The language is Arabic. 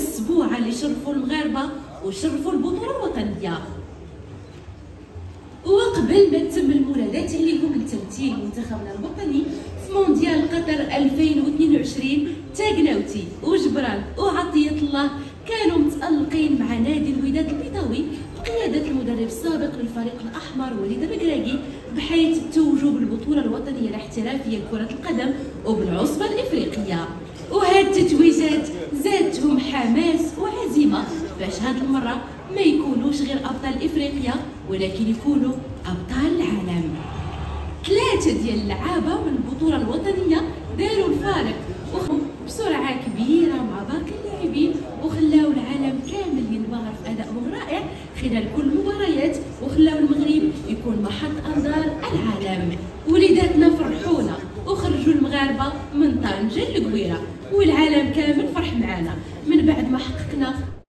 السبوعه اللي شرفوا المغاربة وشرفوا البطولة الوطنية. وقبل ما تم المنادات عليهم لتمثيل منتخبنا الوطني في مونديال قطر 2022 تاقناوتي وجبران وعطية الله كانوا متألقين مع نادي الوداد البيضاوي بقيادة المدرب السابق للفريق الأحمر وليد بكراكي بحيث توجوا بالبطولة الوطنية الاحترافية لكرة القدم وبالعصبة الإفريقية. وهاد التتويجات زادتهم حماس وعزيمة باش هاد المرة ما يكونوش غير أبطال إفريقيا ولكن يكونوا أبطال العالم. ثلاثة ديال اللعابة من البطولة الوطنية داروا الفارق بسرعة كبيرة مع باقي اللاعبين وخلاو العالم كامل ينبهر في أدائهم الرائع خلال كل المباريات وخلاو المغرب يكون محط أنظار العالم. وليداتنا فرحونا وخرجوا المغاربة من طنجة لقويرة والعالم كامل فرح معنا. من بعد ما حققنا